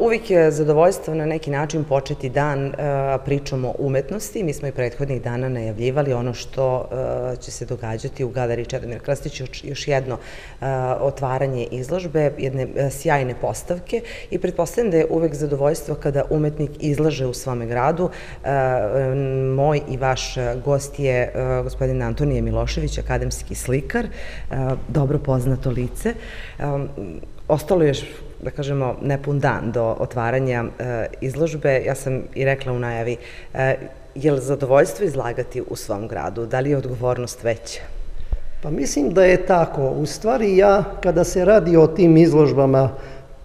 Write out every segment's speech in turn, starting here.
Uvijek je zadovoljstvo na neki način početi dan pričom o umetnosti. Mi smo i prethodnih dana najavljivali ono što će se događati u galeriji Čedomir Krstić, još jedno otvaranje izložbe, jedne sjajne postavke i pretpostavljam da je uvek zadovoljstvo kada umetnik izlaže u svome gradu. Moj i vaš gost je gospodin Antonije Milošević, akademski slikar, dobro poznato lice. Ostalo je još da kažemo, nepun dan do otvaranja e, izložbe. Ja sam i rekla u najavi, e, je li zadovoljstvo izlagati u svom gradu? Da li je odgovornost veća? Pa mislim da je tako. U stvari ja, kada se radi o tim izložbama,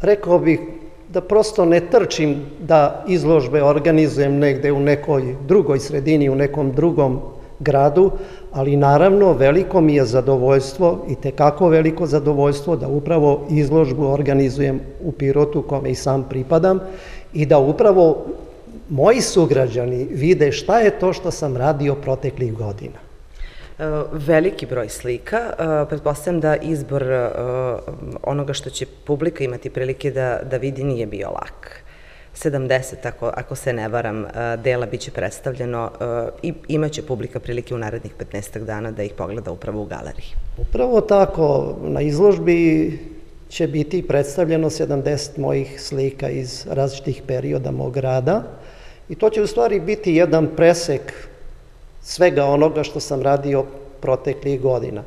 rekao bih da prosto ne trčim da izložbe organizujem negde u nekoj drugoj sredini, u nekom drugom gradu, ali naravno veliko mi je zadovoljstvo i tekako veliko zadovoljstvo da upravo izložbu organizujem u Pirotu kome i sam pripadam i da upravo moji sugrađani vide šta je to što sam radio proteklih godina. E, veliki broj slika, e, pretpostavljam da izbor e, onoga što će publika imati prilike da, da vidi nije bio lak. 70, ako, ako se ne varam, dela biće predstavljeno i imaće publika prilike u narednih 15 dana da ih pogleda upravo u galeriji. Upravo tako, na izložbi će biti predstavljeno 70 mojih slika iz različitih perioda mog rada i to će u stvari biti jedan presek svega onoga što sam radio proteklih godina.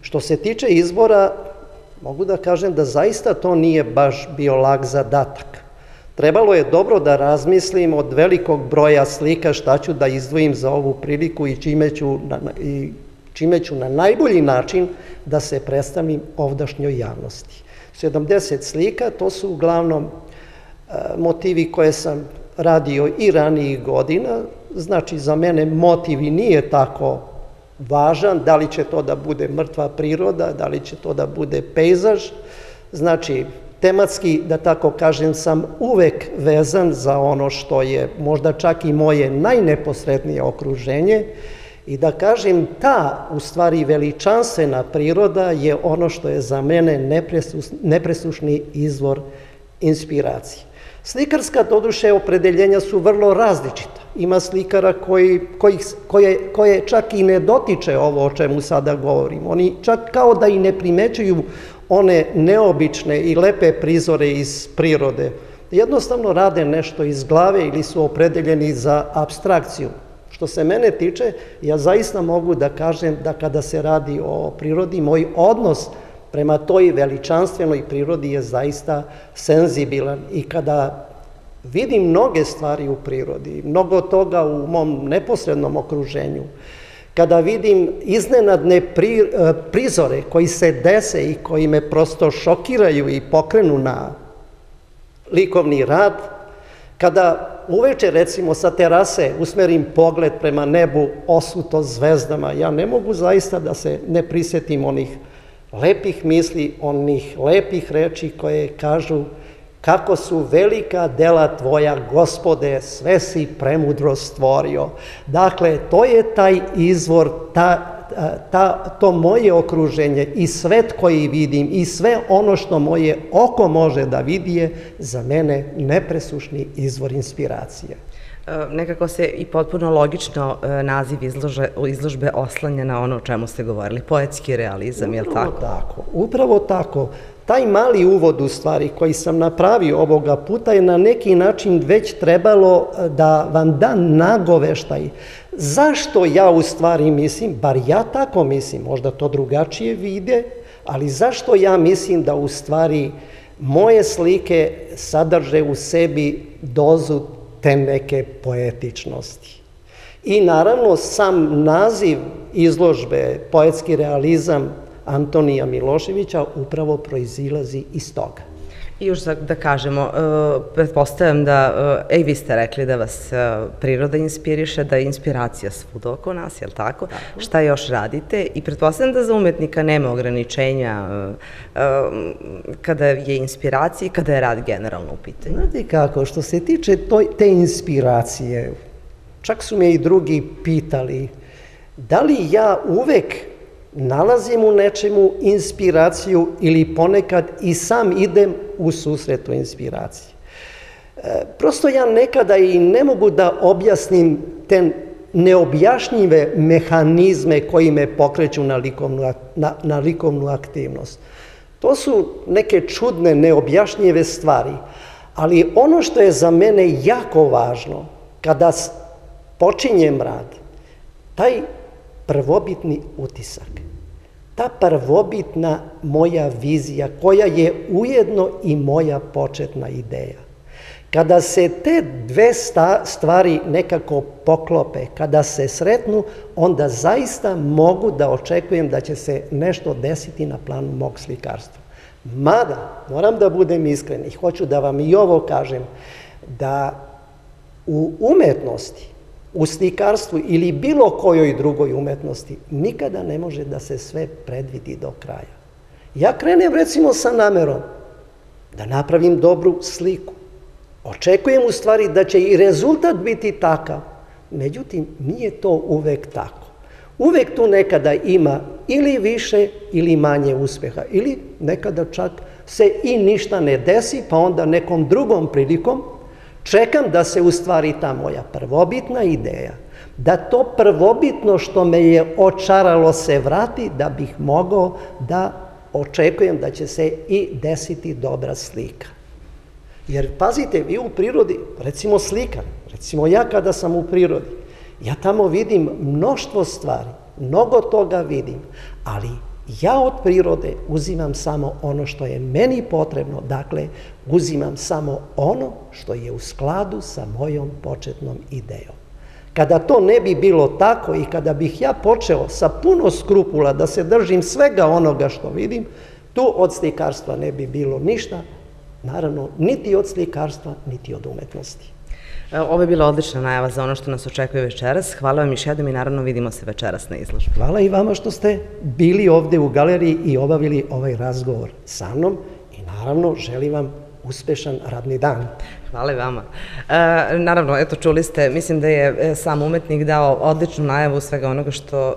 Što se tiče izbora, mogu da kažem da zaista to nije baš bio lag zadatak. Trebalo je dobro da razmislim od velikog broja slika šta ću da izdvojim za ovu priliku i čime ću na, i čime ću na najbolji način da se predstavim ovdašnjoj javnosti. 70 slika, to su uglavnom e, motivi koje sam radio i ranijih godina, znači za mene motiv i nije tako važan, da li će to da bude mrtva priroda, da li će to da bude pejzaž, znači tematski, da tako kažem, sam uvek vezan za ono što je možda čak i moje najneposrednije okruženje i da kažem ta, u stvari, veličanstvena priroda je ono što je za mene nepresušni izvor inspiracije. Slikarska, doduše, opredeljenja su vrlo različita. Ima slikara koji, koji, koje, koje čak i ne dotiče ovo o čemu sada govorim. Oni čak kao da i ne primećuju one neobične i lepe prizore iz prirode. Jednostavno rade nešto iz glave ili su opredeljeni za abstrakciju. Što se mene tiče, ja zaista mogu da kažem da kada se radi o prirodi, moj odnos prema toj veličanstvenoj prirodi je zaista senzibilan i kada vidim mnoge stvari u prirodi, mnogo toga u mom neposrednom okruženju, kada vidim iznenadne e, prizore koji se dese i koji me prosto šokiraju i pokrenu na likovni rad, kada uveče recimo sa terase usmerim pogled prema nebu osuto zvezdama, ja ne mogu zaista da se ne prisetim onih lepih misli, onih lepih reči koje kažu kako su velika dela tvoja, gospode, sve si premudro stvorio. Dakle, to je taj izvor, ta, ta, to moje okruženje i svet koji vidim i sve ono što moje oko može da vidi je za mene nepresušni izvor inspiracije. E, nekako se i potpuno logično e, naziv izlože, izložbe oslanja na ono o čemu ste govorili, poetski realizam, je li tako? Upravo tako, upravo tako. Taj mali uvod u stvari koji sam napravio ovoga puta je na neki način već trebalo e, da vam da nagoveštaj. Zašto ja u stvari mislim, bar ja tako mislim, možda to drugačije vide, ali zašto ja mislim da u stvari moje slike sadrže u sebi dozu te neke poetičnosti. I naravno sam naziv izložbe Poetski realizam Antonija Miloševića upravo proizilazi iz toga. I još da, kažemo, uh, pretpostavljam da, ej, vi ste rekli da vas uh, priroda inspiriše, da je inspiracija svud oko nas, je li tako? tako? Šta još radite? I pretpostavljam da za umetnika nema ograničenja kada je inspiracija i kada je rad generalno u pitanju. Znate kako, što se tiče toj, te inspiracije, čak su me i drugi pitali, da li ja uvek nalazim u nečemu inspiraciju ili ponekad i sam idem u susretu inspiraciji. prosto ja nekada i ne mogu da objasnim te neobjašnjive mehanizme koji me pokreću na likovnu, na, na likovnu aktivnost. To su neke čudne, neobjašnjive stvari, ali ono što je za mene jako važno, kada počinjem rad, taj prvobitni utisak, ta prvobitna moja vizija, koja je ujedno i moja početna ideja. Kada se te dve stvari nekako poklope, kada se sretnu, onda zaista mogu da očekujem da će se nešto desiti na planu mog slikarstva. Mada, moram da budem iskren i hoću da vam i ovo kažem, da u umetnosti, u slikarstvu ili bilo kojoj drugoj umetnosti nikada ne može da se sve predvidi do kraja. Ja krenem recimo sa namerom da napravim dobru sliku. Očekujem u stvari da će i rezultat biti takav. Međutim, nije to uvek tako. Uvek tu nekada ima ili više ili manje uspeha, ili nekada čak se i ništa ne desi, pa onda nekom drugom prilikom čekam da se u stvari ta moja prvobitna ideja, da to prvobitno što me je očaralo se vrati, da bih mogao da očekujem da će se i desiti dobra slika. Jer pazite, vi u prirodi, recimo slikar, recimo ja kada sam u prirodi, ja tamo vidim mnoštvo stvari, mnogo toga vidim, ali ja od prirode uzimam samo ono što je meni potrebno, dakle, uzimam samo ono što je u skladu sa mojom početnom idejom. Kada to ne bi bilo tako i kada bih ja počeo sa puno skrupula da se držim svega onoga što vidim, tu od slikarstva ne bi bilo ništa, naravno, niti od slikarstva, niti od umetnosti. Ovo je bila odlična najava za ono što nas očekuje večeras. Hvala vam još jednom i naravno vidimo se večeras na izložbi. Hvala i vama što ste bili ovde u galeriji i obavili ovaj razgovor sa mnom i naravno želim vam uspešan radni dan. Hvala vama. E, naravno, eto, čuli ste, mislim da je e, sam umetnik dao odličnu najavu svega onoga što e,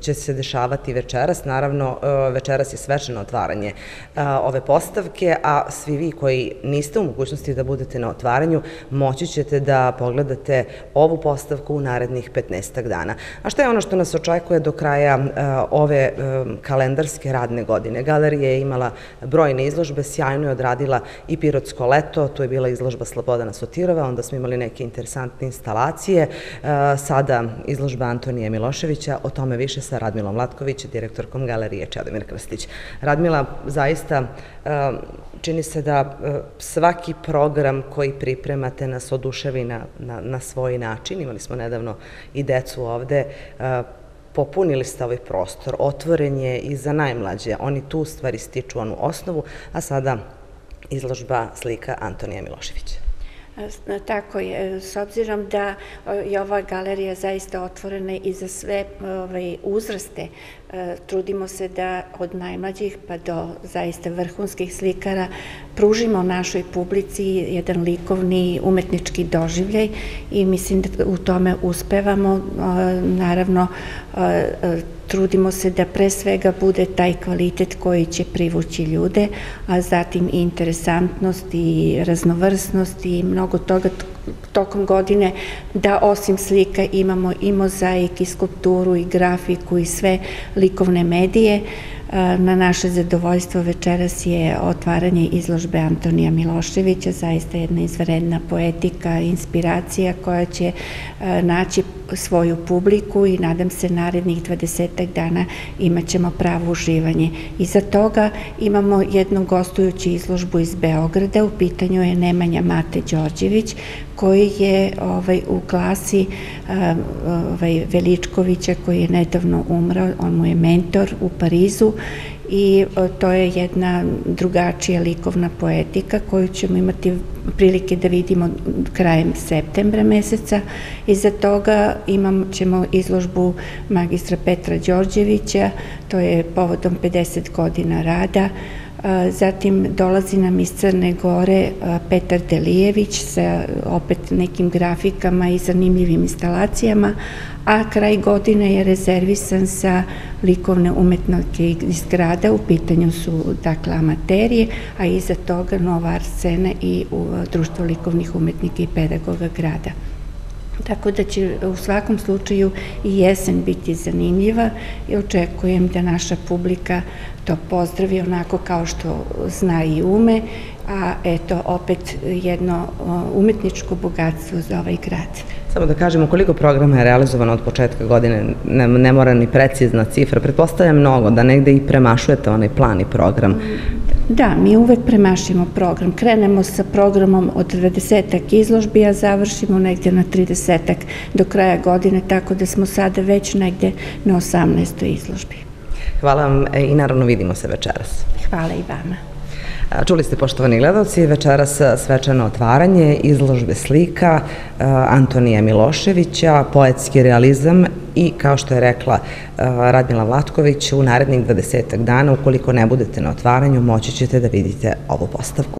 će se dešavati večeras. Naravno, večeras je svečano otvaranje ove postavke, a svi vi koji niste u mogućnosti da budete na otvaranju, moći ćete da pogledate ovu postavku u narednih 15 dana. A šta je ono što nas očekuje do kraja ove kalendarske radne godine? Galerija je imala brojne izložbe, sjajno je odradila i Pirotsko leto, to je bila izložba Slobodana Sotirova, onda smo imali neke interesantne instalacije, e, sada izložba Antonija Miloševića, o tome više sa Radmilom Latković, direktorkom galerije Čedomir Krstić. Radmila, zaista e, čini se da e, svaki program koji pripremate nas oduševi na, na, na svoj način. Imali smo nedavno i decu ovde, popunili ste ovaj prostor, otvoren je i za najmlađe. Oni tu stvari stiču onu osnovu, a sada izložba slika Antonija Miloševića. Tako je, s obzirom da je ova galerija zaista otvorena i za sve ovaj, uzraste, trudimo se da od najmlađih pa do zaista vrhunskih slikara pružimo našoj publici jedan likovni umetnički doživljaj i mislim da u tome uspevamo. Naravno, trudimo se da pre svega bude taj kvalitet koji će privući ljude, a zatim i interesantnost i raznovrsnost i mnogo toga tokom godine da osim slika imamo i mozaik i skulpturu i grafiku i sve likovne medije. Na naše zadovoljstvo večeras je otvaranje izložbe Antonija Miloševića, zaista jedna izvredna poetika, inspiracija koja će naći svoju publiku i nadam se narednih 20 dana imat ćemo pravo uživanje. Iza toga imamo jednu gostujuću izložbu iz Beograda, u pitanju je Nemanja Mate Đorđević, koji je ovaj, u klasi ovaj, Veličkovića koji je nedavno umrao, on mu je mentor u Parizu i to je jedna drugačija likovna poetika koju ćemo imati prilike da vidimo krajem septembra meseca. Iza toga imam, ćemo izložbu magistra Petra Đorđevića, to je povodom 50 godina rada, Zatim dolazi nam iz Crne Gore Petar Delijević sa opet nekim grafikama i zanimljivim instalacijama, a kraj godine je rezervisan sa likovne umetnike iz grada, u pitanju su dakle amaterije, a iza toga nova arcene i društvo likovnih umetnika i pedagoga grada. Tako da će u svakom slučaju i jesen biti zanimljiva i očekujem da naša publika to pozdravi onako kao što zna i ume, a eto opet jedno umetničko bogatstvo za ovaj grad. Samo da kažemo koliko programa je realizovano od početka godine, ne, ne mora ni precizna cifra, pretpostavljam mnogo, da negde i premašujete onaj plan i program. Da, mi uvek premašimo program. Krenemo sa programom od 20 izložbi, a završimo negde na 30 do kraja godine, tako da smo sada već negde na 18. izložbi. Hvala vam e, i naravno vidimo se večeras. Hvala i vama. Čuli ste, poštovani gledalci, večeras svečano otvaranje izložbe slika Antonija Miloševića, poetski realizam i, kao što je rekla Radmila Vlatković, u narednih 20 dana, ukoliko ne budete na otvaranju, moći ćete da vidite ovu postavku.